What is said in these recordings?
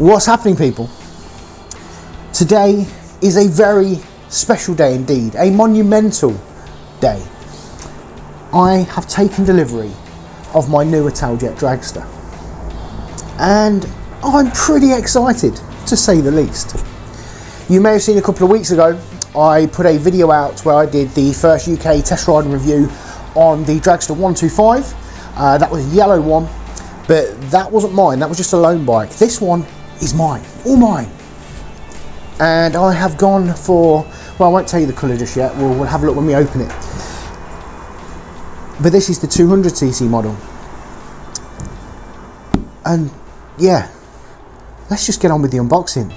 What's happening, people? Today is a very special day indeed, a monumental day. I have taken delivery of my new Italjet Dragster, and I'm pretty excited to say the least. You may have seen a couple of weeks ago, I put a video out where I did the first UK test ride and review on the Dragster 125. Uh, that was a yellow one, but that wasn't mine, that was just a loan bike. This one is mine, all mine. And I have gone for, well, I won't tell you the colour just yet, we'll, we'll have a look when we open it. But this is the 200cc model. And yeah, let's just get on with the unboxing.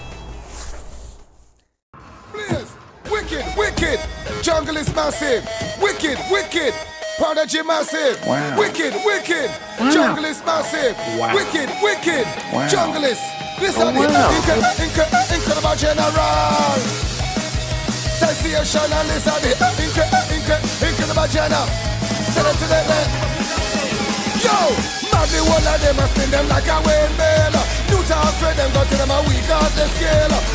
Blaze, wicked, wicked, jungle is massive, wicked, wicked, prodigy massive, Wow. wicked, wicked, Wow. jungle is massive, Wow. wicked, wicked, Wow. jungle is. Listen, Oh, wow. inc- inc- incredible general. Sensation listen, inc- inc- incredible general. Tell it to them, eh. Yo, man, the whole of them a spin them like a windmill. New talk for them, go to them a week off the scale.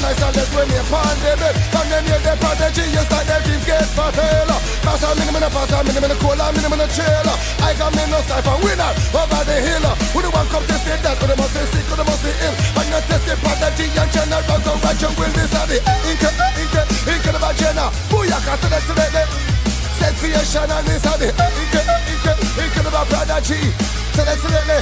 Nice and let's win me upon the bed. From them here, they prodigy, just like their dreams get fulfilled. Pass a minimum, pass a minimum, cola, minimum, chill. I got me no sniper winner over the hill. Who the one come to say that? Who the say sick, who the say ill. I'm not tested prodigy and general, go right, you will this are the ink, ink, ink, of general. Booyaka, so that's the Sensation and this and the ink, ink, ink of a prodigy. So that's the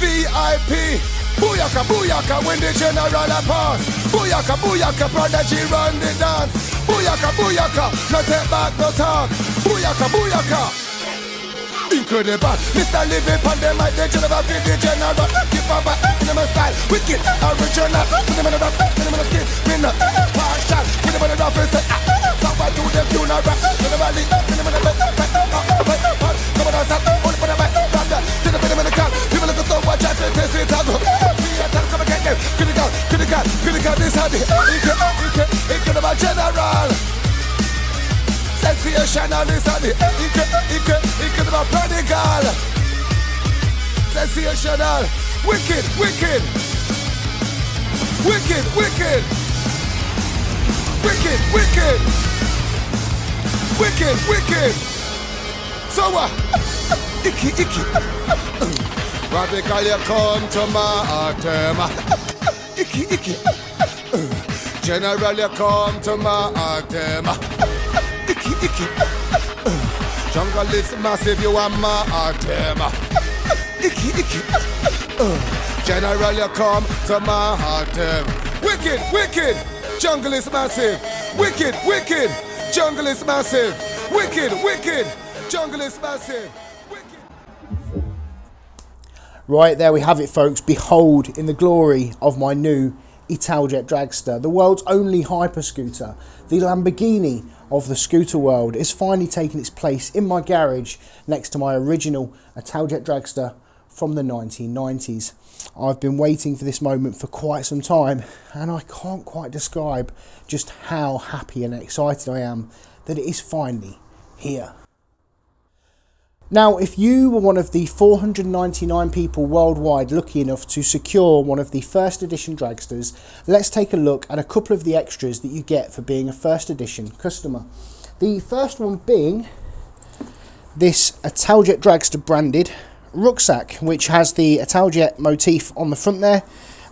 VIP. Booyaka, booyaka, when the general a pass. Booyaka, booyaka, prodigy run the dance. Booyaka, booyaka, no take back, no talk. Booyaka, booyaka. Incredible, Mr. Living on the mic, the general, feel the general. Keep on back, in my style, wicked, original. Put them in the rock, put them in the skin, win the partial. Put them in the rock, and say, ah, someone do the funeral. Put them in the put them in the back, back, back, back, back. Come on, outside, hold it for the back, back, back. To the middle of the car, people look so much, I can taste it, I go. Critical, this and the, general. Ike, ike, ike the prodigal. Sensational. Wicked, wicked. Wicked, wicked. Wicked, wicked. Wicked, wicked. So what? Icky, icky. Mm. Radical you come to my atem Icky, icky General you come to my atem icky, icky. Jungle is massive, you are my item. Icky, icky. General, you come to my item. Wicked, wicked. Jungle is massive. Wicked, wicked. Jungle is massive. Wicked, wicked. Jungle is massive. Right, there we have it, folks. Behold, in the glory of my new Italjet Dragster, the world's only hyper scooter, the Lamborghini of the scooter world, is finally taking its place in my garage next to my original Italjet Dragster from the 1990s. I've been waiting for this moment for quite some time, and I can't quite describe just how happy and excited I am that it is finally here. Now, if you were one of the 499 people worldwide lucky enough to secure one of the first edition dragsters, let's take a look at a couple of the extras that you get for being a first edition customer. The first one being this Italjet Dragster branded rucksack, which has the Italjet motif on the front there,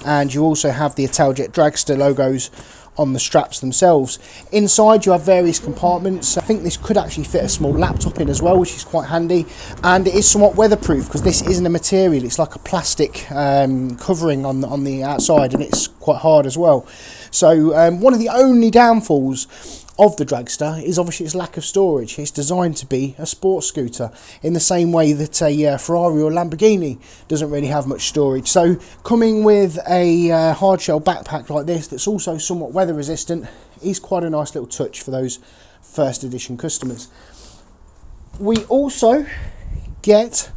and you also have the Italjet Dragster logos on the straps themselves. Inside you have various compartments. I think this could actually fit a small laptop in as well, which is quite handy. And it is somewhat weatherproof because this isn't a material, it's like a plastic um, covering on the, on the outside and it's quite hard as well. So um, one of the only downfalls of the dragster is obviously its lack of storage. It's designed to be a sports scooter in the same way that a uh, Ferrari or Lamborghini doesn't really have much storage. So coming with a uh, hard shell backpack like this that's also somewhat weather resistant is quite a nice little touch for those first edition customers. We also get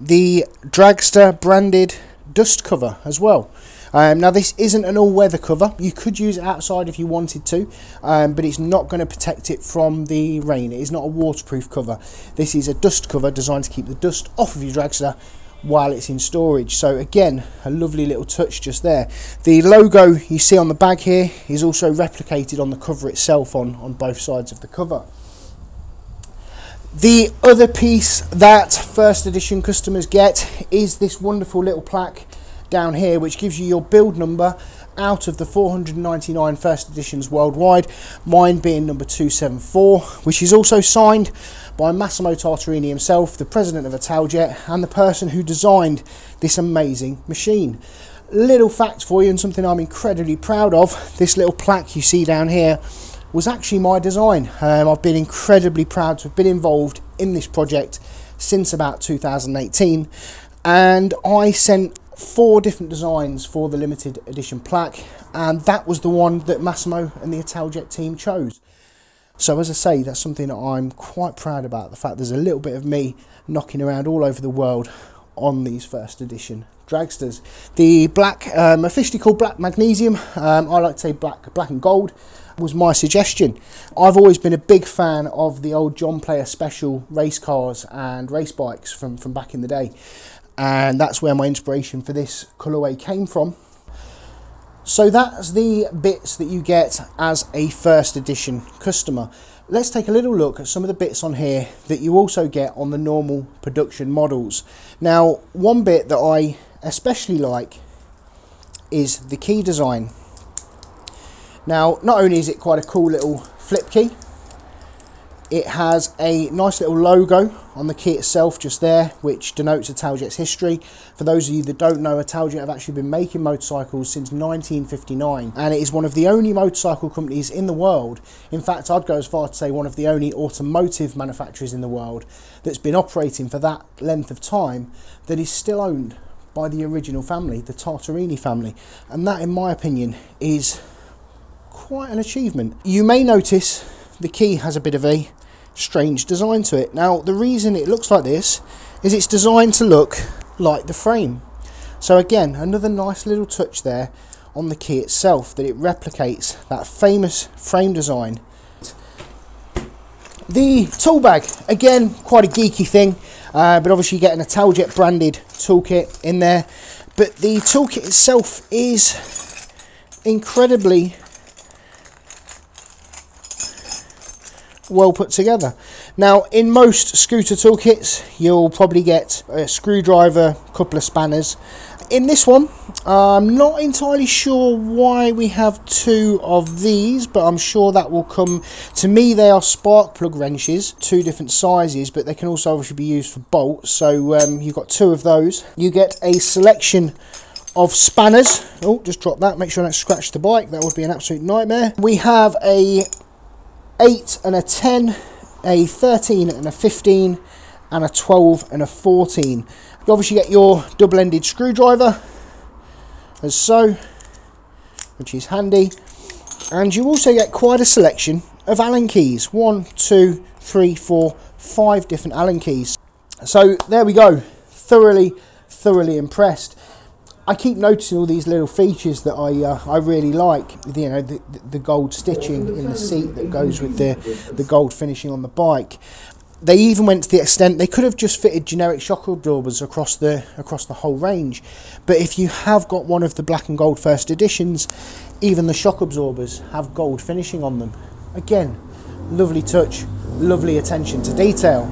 the Dragster branded dust cover as well. Um, now this isn't an all-weather cover. You could use it outside if you wanted to, um, but it's not going to protect it from the rain. It is not a waterproof cover. This is a dust cover designed to keep the dust off of your dragster while it's in storage. So again, a lovely little touch just there. The logo you see on the bag here is also replicated on the cover itself on, on both sides of the cover. The other piece that first edition customers get is this wonderful little plaque down here which gives you your build number out of the 499 first editions worldwide, mine being number 274, which is also signed by Massimo Tartarini himself, the president of Italjet, and the person who designed this amazing machine. Little fact for you, and something I'm incredibly proud of this little plaque you see down here was actually my design. Um, I've been incredibly proud to have been involved in this project since about 2018, and I sent four different designs for the limited edition plaque and that was the one that Massimo and the Italjet team chose. So as I say, that's something that I'm quite proud about, the fact there's a little bit of me knocking around all over the world on these first edition dragsters. The black, um, officially called black magnesium, um, I like to say black, black and gold, was my suggestion. I've always been a big fan of the old John Player special race cars and race bikes from, from back in the day and that's where my inspiration for this colourway came from. So that's the bits that you get as a first edition customer. Let's take a little look at some of the bits on here that you also get on the normal production models. Now, one bit that I especially like is the key design. Now, not only is it quite a cool little flip key, it has a nice little logo on the key itself just there, which denotes Italjet's history. For those of you that don't know, Italjet have actually been making motorcycles since 1959, and it is one of the only motorcycle companies in the world, in fact I'd go as far to say one of the only automotive manufacturers in the world, that's been operating for that length of time, that is still owned by the original family, the Tartarini family. And that, in my opinion, is quite an achievement. You may notice the key has a bit of a strange design to it. Now the reason it looks like this is it's designed to look like the frame. So again another nice little touch there on the key itself that it replicates that famous frame design. The tool bag, again quite a geeky thing uh, but obviously you get an Italjet branded toolkit in there but the toolkit itself is incredibly well put together. Now, in most scooter toolkits, you'll probably get a screwdriver, couple of spanners. In this one, I'm not entirely sure why we have two of these, but I'm sure that will come. To me, they are spark plug wrenches, two different sizes, but they can also obviously be used for bolts. So um, you've got two of those. You get a selection of spanners. Oh, just drop that. Make sure I don't scratch the bike. That would be an absolute nightmare. We have a 8 and a 10, a 13 and a 15, and a 12 and a 14. You obviously get your double-ended screwdriver, as so, which is handy. And you also get quite a selection of Allen keys. One, two, three, four, five different Allen keys. So there we go. Thoroughly, thoroughly impressed. I keep noticing all these little features that I uh, I really like. You know, the, the gold stitching in the seat that goes with the the gold finishing on the bike. They even went to the extent they could have just fitted generic shock absorbers across the across the whole range, but if you have got one of the black and gold first editions, even the shock absorbers have gold finishing on them. Again, lovely touch, lovely attention to detail.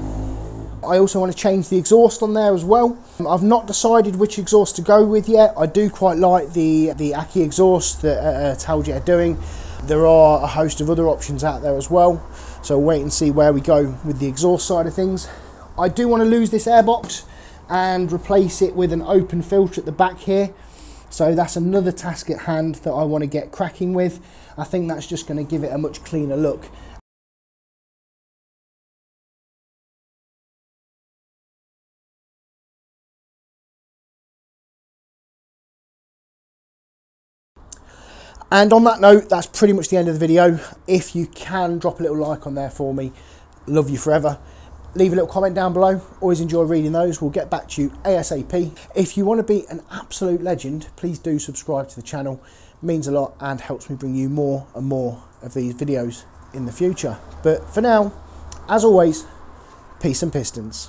I also want to change the exhaust on there as well. I've not decided which exhaust to go with yet. I do quite like the, the Aki exhaust that uh, Italjet are doing. There are a host of other options out there as well. So wait and see where we go with the exhaust side of things. I do want to lose this airbox and replace it with an open filter at the back here. So that's another task at hand that I want to get cracking with. I think that's just going to give it a much cleaner look. And on that note, that's pretty much the end of the video. If you can, drop a little like on there for me. Love you forever. Leave a little comment down below. Always enjoy reading those. We'll get back to you ASAP. If you want to be an absolute legend, please do subscribe to the channel. It means a lot and helps me bring you more and more of these videos in the future. But for now, as always, peace and pistons.